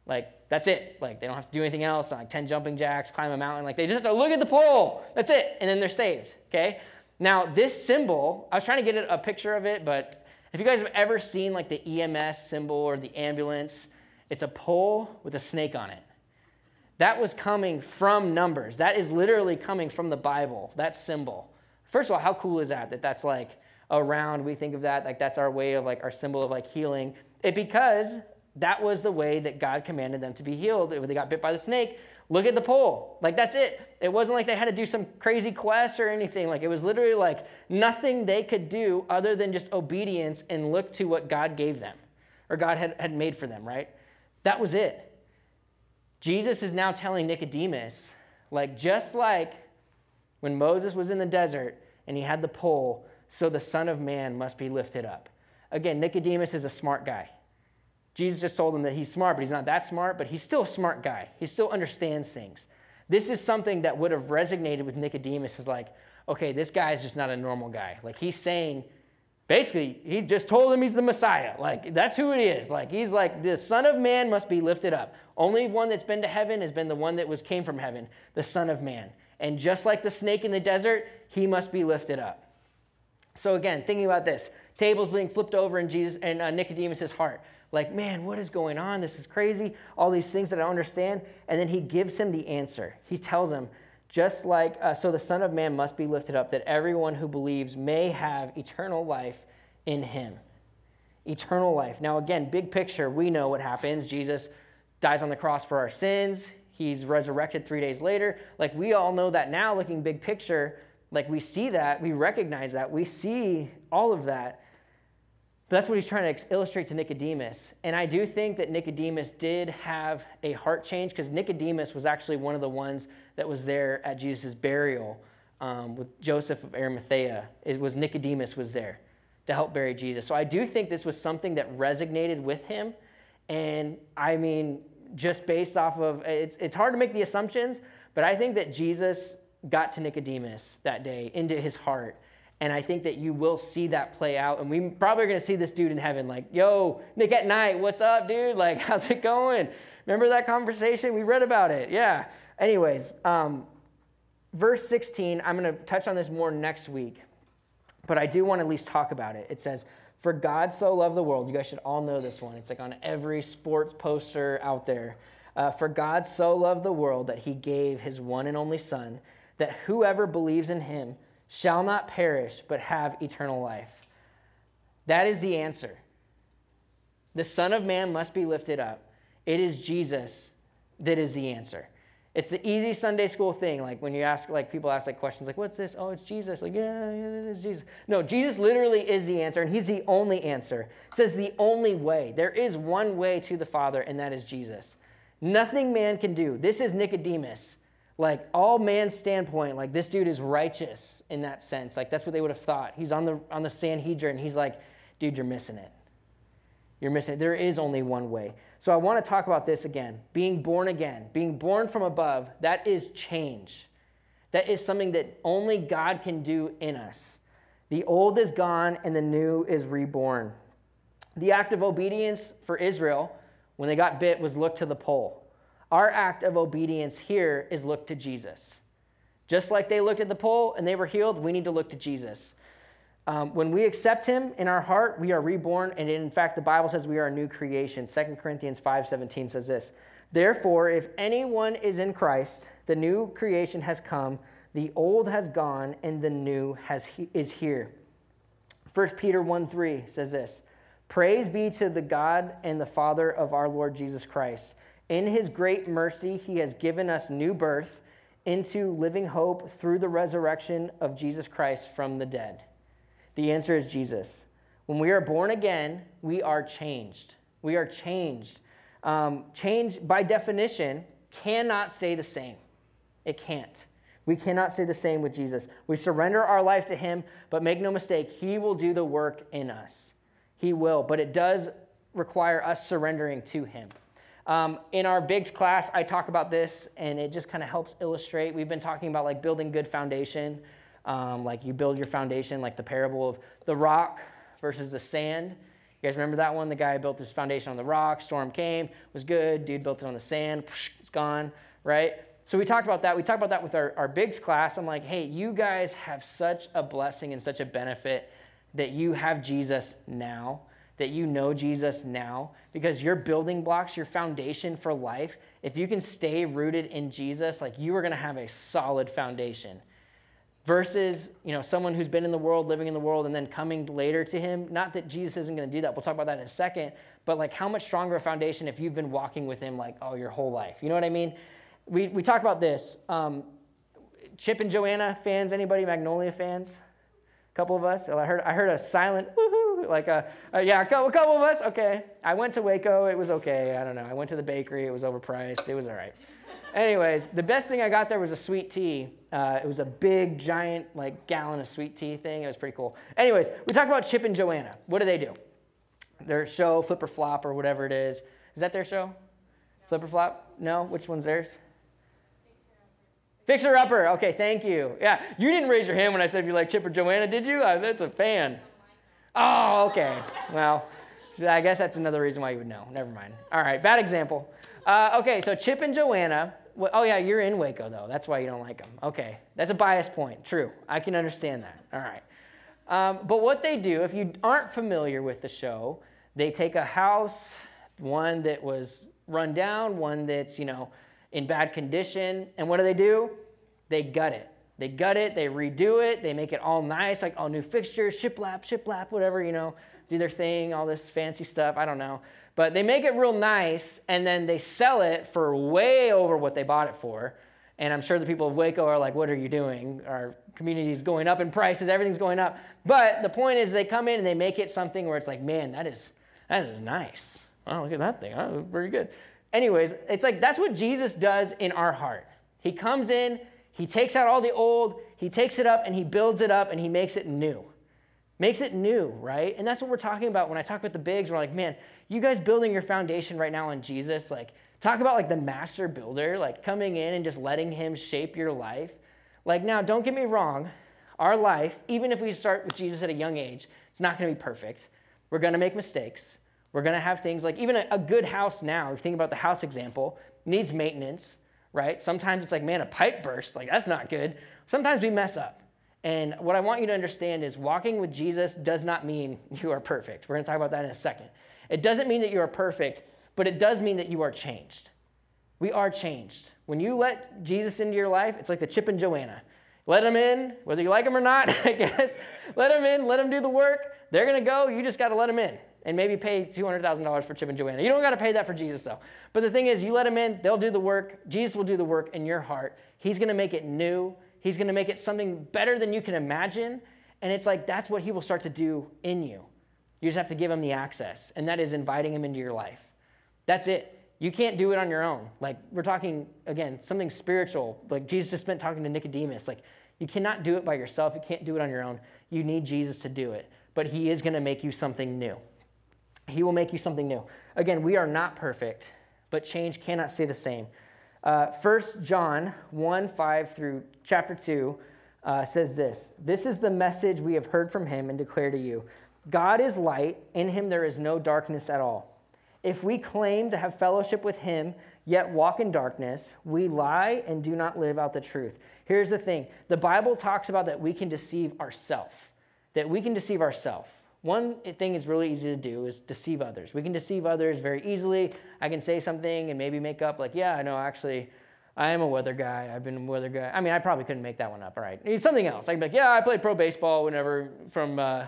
Like, that's it. Like, they don't have to do anything else, like 10 jumping jacks, climb a mountain. Like, they just have to look at the pole. That's it. And then they're saved. Okay? Now, this symbol, I was trying to get a picture of it, but if you guys have ever seen like the EMS symbol or the ambulance, it's a pole with a snake on it. That was coming from Numbers. That is literally coming from the Bible, that symbol. First of all, how cool is that? That that's like around, we think of that, like that's our way of like our symbol of like healing. It because that was the way that God commanded them to be healed. When they got bit by the snake, look at the pole. Like that's it. It wasn't like they had to do some crazy quest or anything. Like it was literally like nothing they could do other than just obedience and look to what God gave them or God had, had made for them, right? That was it. Jesus is now telling Nicodemus, like just like when Moses was in the desert and he had the pole, so the Son of Man must be lifted up. Again, Nicodemus is a smart guy. Jesus just told him that he's smart, but he's not that smart, but he's still a smart guy. He still understands things. This is something that would have resonated with Nicodemus is like, okay, this guy is just not a normal guy. Like he's saying, basically, he just told him he's the Messiah. Like that's who it is. Like he's like, the Son of Man must be lifted up. Only one that's been to heaven has been the one that was came from heaven, the Son of Man. And just like the snake in the desert, he must be lifted up. So again, thinking about this, tables being flipped over in Jesus and uh, Nicodemus's heart like, man, what is going on? This is crazy. All these things that I don't understand. And then he gives him the answer. He tells him, just like, uh, so the Son of Man must be lifted up, that everyone who believes may have eternal life in him. Eternal life. Now, again, big picture, we know what happens. Jesus dies on the cross for our sins. He's resurrected three days later. Like, we all know that now, looking big picture, like, we see that, we recognize that, we see all of that. But that's what he's trying to illustrate to Nicodemus. And I do think that Nicodemus did have a heart change because Nicodemus was actually one of the ones that was there at Jesus' burial um, with Joseph of Arimathea. It was Nicodemus was there to help bury Jesus. So I do think this was something that resonated with him. And I mean, just based off of it's, it's hard to make the assumptions, but I think that Jesus got to Nicodemus that day into his heart and I think that you will see that play out. And we probably are going to see this dude in heaven, like, yo, Nick at night, what's up, dude? Like, [laughs] how's it going? Remember that conversation? We read about it. Yeah. Anyways, um, verse 16, I'm going to touch on this more next week, but I do want to at least talk about it. It says, For God so loved the world. You guys should all know this one. It's like on every sports poster out there. Uh, For God so loved the world that he gave his one and only Son, that whoever believes in him, shall not perish, but have eternal life. That is the answer. The Son of Man must be lifted up. It is Jesus that is the answer. It's the easy Sunday school thing. Like when you ask, like people ask like questions like, what's this? Oh, it's Jesus. Like, yeah, yeah, it is Jesus. No, Jesus literally is the answer, and he's the only answer. It says the only way. There is one way to the Father, and that is Jesus. Nothing man can do. This is Nicodemus like all man's standpoint, like this dude is righteous in that sense. Like that's what they would have thought. He's on the on the Sanhedrin. He's like, dude, you're missing it. You're missing it. There is only one way. So I want to talk about this again. Being born again, being born from above, that is change. That is something that only God can do in us. The old is gone and the new is reborn. The act of obedience for Israel when they got bit was look to the pole. Our act of obedience here is look to Jesus. Just like they looked at the pole and they were healed, we need to look to Jesus. Um, when we accept him in our heart, we are reborn, and in fact, the Bible says we are a new creation. 2 Corinthians 5:17 says this: Therefore, if anyone is in Christ, the new creation has come, the old has gone, and the new has is here. 1 Peter 1:3 says this: Praise be to the God and the Father of our Lord Jesus Christ in his great mercy, he has given us new birth into living hope through the resurrection of Jesus Christ from the dead. The answer is Jesus. When we are born again, we are changed. We are changed. Um, change, by definition, cannot say the same. It can't. We cannot say the same with Jesus. We surrender our life to Him, but make no mistake, He will do the work in us. He will, but it does require us surrendering to Him. Um, in our Bigs class, I talk about this, and it just kind of helps illustrate. We've been talking about like building good foundation, um, like you build your foundation, like the parable of the rock versus the sand. You guys remember that one? The guy built his foundation on the rock, storm came, was good. Dude built it on the sand, it's gone, right? So we talked about that. We talked about that with our, our Bigs class. I'm like, hey, you guys have such a blessing and such a benefit that you have Jesus now, that you know Jesus now, because your building blocks, your foundation for life, if you can stay rooted in Jesus, like you are going to have a solid foundation versus you know someone who's been in the world living in the world and then coming later to him. Not that jesus isn't going to do that. We'll talk about that in a second. But like how much stronger a foundation if you've been walking with him like oh your whole life? You know what i mean? We, we talk about this. Um, chip and joanna fans anybody? Magnolia fans? A couple of us? I heard, I heard a silent woohoo like a, a yeah a couple, a couple of us? Okay. I went to waco. It was okay. I don't know. I went to the bakery. It was overpriced. It was all right. Anyways the best thing i got there was a sweet tea uh, it was a big, giant, like gallon of sweet tea thing. It was pretty cool. Anyways, we talked about Chip and Joanna. What do they do? Their show, Flip or Flop, or whatever it is. Is that their show? Flip or Flop? No? Which one's theirs? Fixer Upper. Okay, thank you. Yeah, you didn't raise your hand when I said you like Chip or Joanna, did you? Uh, that's a fan. Oh, okay. Well, I guess that's another reason why you would know. Never mind. All right, bad example. Uh, okay, so Chip and Joanna oh, yeah, you're in Waco, though. That's why you don't like them. Okay. That's a bias point. True. I can understand that. All right. Um, but what they do, if you aren't familiar with the show, they take a house, one that was run down, one that's, you know, in bad condition, and what do they do? They gut it. They gut it, they redo it, they make it all nice, like all new fixtures, shiplap, shiplap, whatever, you know, do their thing, all this fancy stuff. I don't know. But they make it real nice and then they sell it for way over what they bought it for. And I'm sure the people of Waco are like, what are you doing? Our community is going up in prices, everything's going up. But the point is, they come in and they make it something where it's like, man, that is, that is nice. Oh, look at that thing. Oh, very good. Anyways, it's like that's what Jesus does in our heart. He comes in, he takes out all the old, he takes it up and he builds it up and he makes it new. Makes it new, right? And that's what we're talking about when I talk about the bigs. We're like, man, you guys building your foundation right now on Jesus, like talk about like the master builder, like coming in and just letting him shape your life. Like now, don't get me wrong, our life, even if we start with Jesus at a young age, it's not going to be perfect. We're going to make mistakes. We're going to have things like even a, a good house now, if you think about the house example, needs maintenance, right? Sometimes it's like, man, a pipe burst, like that's not good. Sometimes we mess up. And what I want you to understand is walking with Jesus does not mean [laughs] you are perfect. We're going to talk about that in a second. It doesn't mean that you are perfect, but it does mean that you are changed. We are changed. When you let Jesus into your life, it's like the Chip and Joanna. Let them in, whether you like them or not, [laughs] I guess. Let them in, let them do the work. They're going to go. You just got to let them in and maybe pay $200,000 for Chip and Joanna. You don't got to pay that for Jesus, though. But the thing is, you let them in, they'll do the work. Jesus will do the work in your heart. He's going to make it new. He's going to make it something better than you can imagine. And it's like that's what he will start to do in you. You just have to give him the access, and that is inviting him into your life. That's it. You can't do it on your own. Like, we're talking, again, something spiritual. Like, Jesus just spent talking to Nicodemus. Like, you cannot do it by yourself. You can't do it on your own. You need Jesus to do it. But he is going to make you something new. He will make you something new. Again, we are not perfect, but change cannot stay the same. Uh, 1 John 1 5 through chapter 2 uh, says this This is the message we have heard from him and declare to you God is light, in him there is no darkness at all. If we claim to have fellowship with him, yet walk in darkness, we lie and do not live out the truth. Here's the thing the Bible talks about that we can deceive ourselves, that we can deceive ourselves. One thing is really easy to do is deceive others. We can deceive others very easily. I can say something and maybe make up, like, yeah, I know, actually, I am a weather guy. I've been a weather guy. I mean, I probably couldn't make that one up, all right? It's something else. I can be like, yeah, I played pro baseball whenever from, uh,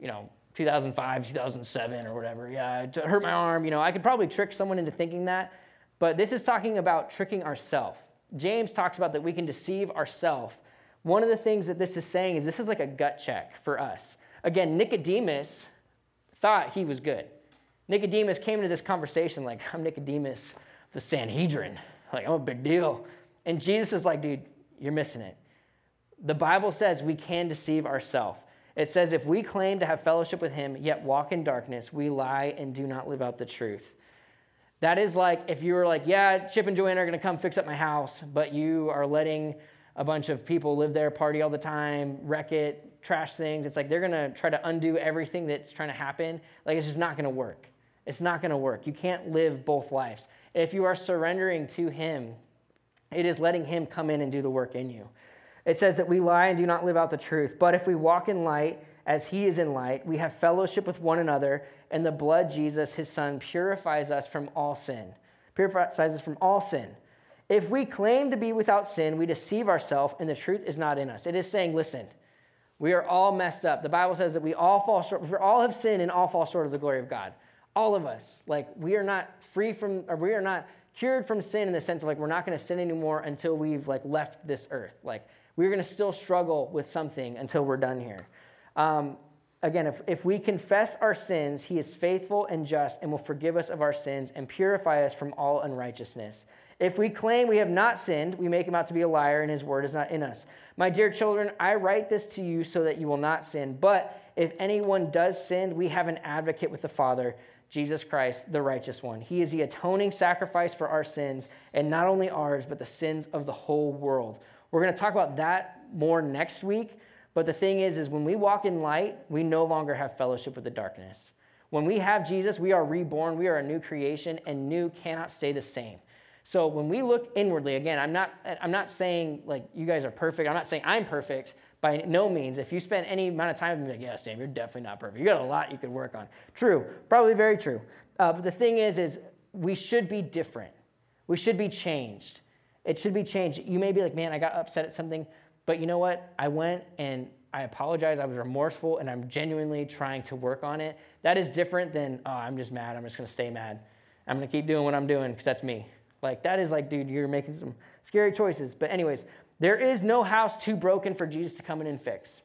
you know, 2005, 2007 or whatever. Yeah, to hurt my arm. You know, I could probably trick someone into thinking that. But this is talking about tricking ourselves. James talks about that we can deceive ourselves. One of the things that this is saying is this is like a gut check for us. Again, Nicodemus thought he was good. Nicodemus came into this conversation like, I'm Nicodemus, the Sanhedrin. Like, I'm a big deal. And Jesus is like, dude, you're missing it. The Bible says we can deceive ourselves. It says, if we claim to have fellowship with him, yet walk in darkness, we lie and do not live out the truth. That is like if you were like, yeah, Chip and Joanna are going to come fix up my house, but you are letting a bunch of people live there, party all the time, wreck it, trash things. It's like they're going to try to undo everything that's trying to happen. Like it's just not going to work. It's not going to work. You can't live both lives. If you are surrendering to Him, it is letting Him come in and do the work in you. It says that we lie and do not live out the truth. But if we walk in light as He is in light, we have fellowship with one another, and the blood Jesus, His Son, purifies us from all sin. Purifies us from all sin. If we claim to be without sin, we deceive ourselves, and the truth is not in us. It is saying, listen, we are all messed up. The Bible says that we all fall short, we all have sinned and all fall short of the glory of God. All of us. Like, we are not free from, or we are not cured from sin in the sense of like, we're not going to sin anymore until we've like left this earth. Like, we're going to still struggle with something until we're done here. Um, again, if, if we confess our sins, he is faithful and just and will forgive us of our sins and purify us from all unrighteousness. If we claim we have not sinned, we make him out to be a liar and his word is not in us. My dear children, I write this to you so that you will not sin. But if anyone does sin, we have an advocate with the Father, Jesus Christ, the righteous one. He is the atoning sacrifice for our sins, and not only ours, but the sins of the whole world. We're going to talk about that more next week. But the thing is, is when we walk in light, we no longer have fellowship with the darkness. When we have Jesus, we are reborn, we are a new creation, and new cannot stay the same. So when we look inwardly, again, I'm not, I'm not saying like you guys are perfect. I'm not saying I'm perfect by no means. If you spend any amount of time like, yeah, Sam, you're definitely not perfect. You got a lot you could work on. True, probably very true. Uh, but the thing is, is we should be different. We should be changed. It should be changed. You may be like, man, I got upset at something, but you know what? I went and I apologize. I was remorseful, and I'm genuinely trying to work on it. That is different than, oh, I'm just mad. I'm just going to stay mad. I'm going to keep doing what I'm doing because that's me. Like, that is like, dude, you're making some scary choices. But, anyways, there is no house too broken for Jesus to come in and fix.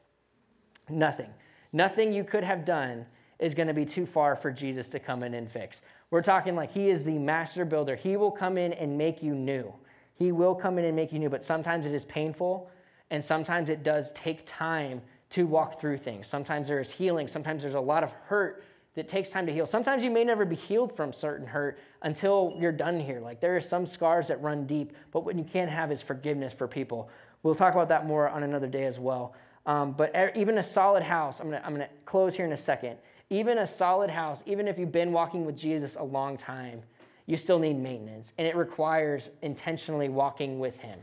Nothing. Nothing you could have done is going to be too far for Jesus to come in and fix. We're talking like he is the master builder. He will come in and make you new. He will come in and make you new, but sometimes it is painful and sometimes it does take time to walk through things. Sometimes there is healing, sometimes there's a lot of hurt that takes time to heal. Sometimes you may never be healed from certain hurt until you're done here. Like there are some scars that run deep, but what you can't have is forgiveness for people. We'll talk about that more on another day as well. Um, but even a solid house, I'm gonna, I'm gonna close here in a second. Even a solid house, even if you've been walking with Jesus a long time, you still need maintenance. And it requires intentionally walking with Him.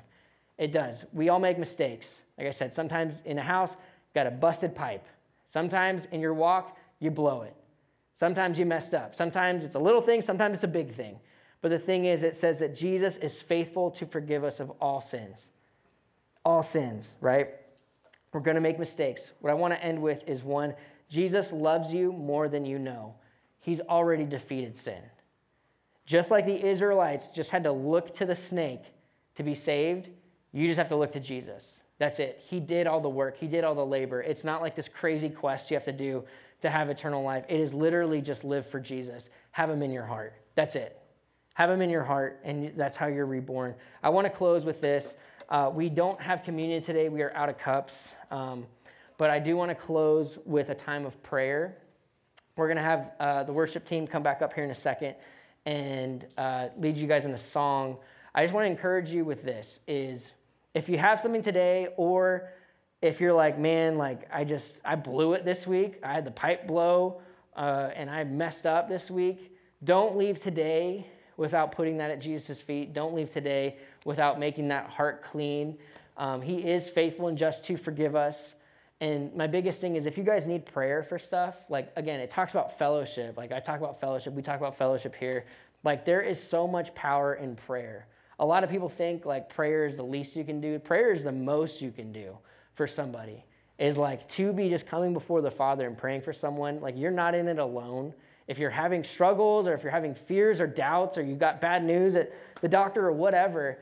It does. We all make mistakes. Like I said, sometimes in a house, got a busted pipe. Sometimes in your walk, you blow it. Sometimes you messed up. Sometimes it's a little thing, sometimes it's a big thing. But the thing is, it says that Jesus is faithful to forgive us of all sins. All sins, right? We're going to make mistakes. What I want to end with is one Jesus loves you more than you know. He's already defeated sin. Just like the Israelites just had to look to the snake to be saved, you just have to look to Jesus. That's it. He did all the work, He did all the labor. It's not like this crazy quest you have to do to have eternal life. It is literally just live for Jesus. Have him in your heart. That's it. Have him in your heart, and that's how you're reborn. I want to close with this. Uh, we don't have communion today, we are out of cups. Um, but I do want to close with a time of prayer. We're going to have uh, the worship team come back up here in a second and uh, lead you guys in a song. I just want to encourage you with this is if you have something today or if you're like, man, like I just, I blew it this week, I had the pipe blow, uh, and I messed up this week, don't leave today without putting that at Jesus' feet. Don't leave today without making that heart clean. Um, he is faithful and just to forgive us. And my biggest thing is if you guys need prayer for stuff, like again, it talks about fellowship. Like I talk about fellowship, we talk about fellowship here. Like there is so much power in prayer. A lot of people think like prayer is the least you can do. Prayer is the most you can do for somebody is like to be just coming before the Father and praying for someone. Like you're not in it alone. If you're having struggles or if you're having fears or doubts or you got bad news at the doctor or whatever,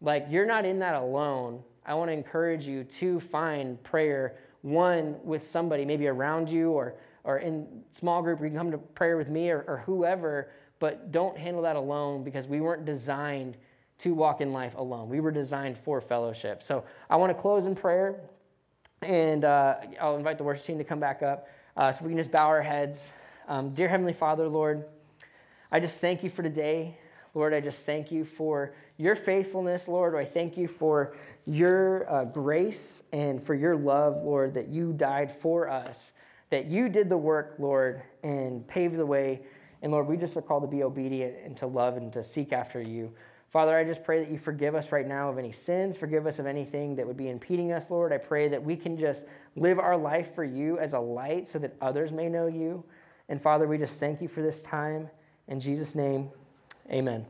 like you're not in that alone. I want to encourage you to find prayer, one with somebody, maybe around you or, or in small group, you can come to prayer with me or, or whoever, but don't handle that alone because we weren't designed to walk in life alone. We were designed for fellowship. So I want to close in prayer, and uh, I'll invite the worship team to come back up uh, so we can just bow our heads. Um, dear Heavenly Father, Lord, I just thank you for today. Lord, I just thank you for your faithfulness, Lord. I thank you for your uh, grace and for your love, Lord, that you died for us, that you did the work, Lord, and paved the way. And Lord, we just are called to be obedient and to love and to seek after you. Father, I just pray that you forgive us right now of any sins, forgive us of anything that would be impeding us, Lord. I pray that we can just live our life for you as a light so that others may know you. And Father, we just thank you for this time. In Jesus' name, amen.